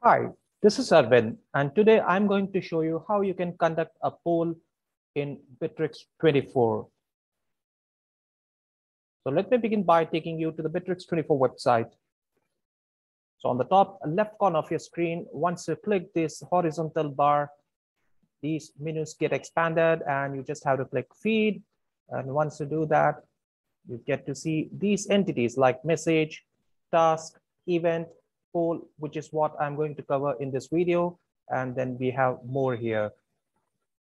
Hi, this is Arvind, and today I'm going to show you how you can conduct a poll in Bitrix 24. So let me begin by taking you to the Bitrix 24 website. So on the top left corner of your screen, once you click this horizontal bar, these menus get expanded and you just have to click feed. And once you do that, you get to see these entities like message, task, event, which is what I'm going to cover in this video. And then we have more here.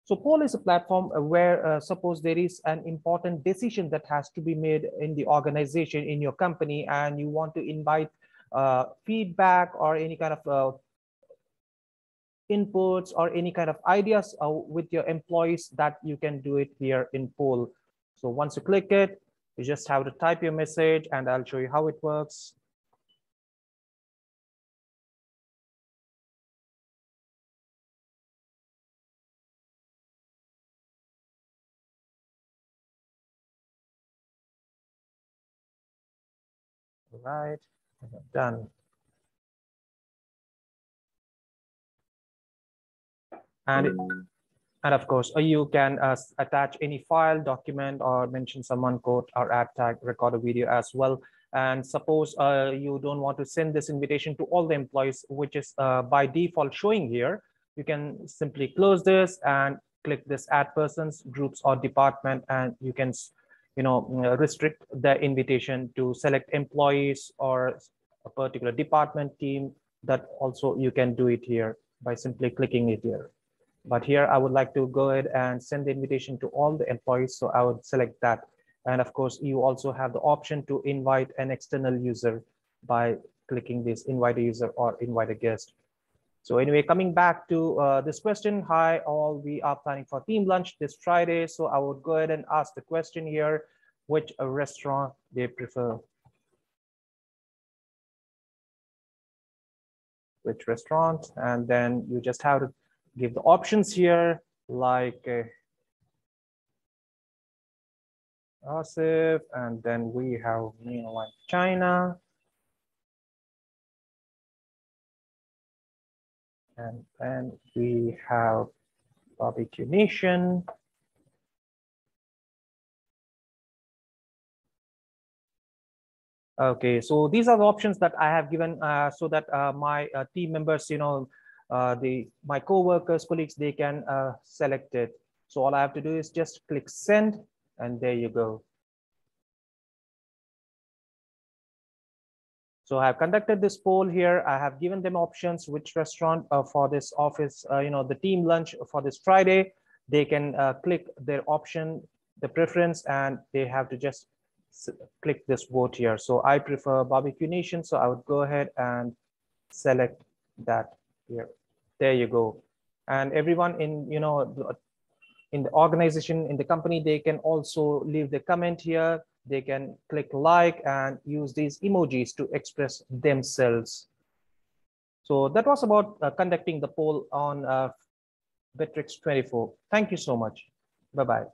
So poll is a platform where uh, suppose there is an important decision that has to be made in the organization, in your company, and you want to invite uh, feedback or any kind of uh, inputs or any kind of ideas uh, with your employees that you can do it here in poll. So once you click it, you just have to type your message and I'll show you how it works. Right. Done. And and of course uh, you can uh, attach any file document or mention someone quote or add tag record a video as well. And suppose uh, you don't want to send this invitation to all the employees which is uh, by default showing here. You can simply close this and click this add persons groups or department and you can you know, restrict the invitation to select employees or a particular department team that also you can do it here by simply clicking it here. But here I would like to go ahead and send the invitation to all the employees. So I would select that. And of course, you also have the option to invite an external user by clicking this invite a user or invite a guest. So anyway, coming back to uh, this question, hi all, we are planning for team lunch this Friday. So I would go ahead and ask the question here, which restaurant they prefer. Which restaurant, and then you just have to give the options here, like uh, Asif, and then we have mainland China. And then we have Barbecue Nation. Okay, so these are the options that I have given uh, so that uh, my uh, team members, you know, uh, the my co-workers, colleagues, they can uh, select it. So all I have to do is just click send and there you go. So I have conducted this poll here. I have given them options, which restaurant uh, for this office, uh, you know, the team lunch for this Friday. They can uh, click their option, the preference, and they have to just click this vote here. So I prefer barbecue nation. So I would go ahead and select that here. There you go. And everyone in, you know, in the organization, in the company, they can also leave the comment here they can click like and use these emojis to express themselves. So that was about uh, conducting the poll on uh, Bitrix 24. Thank you so much. Bye-bye.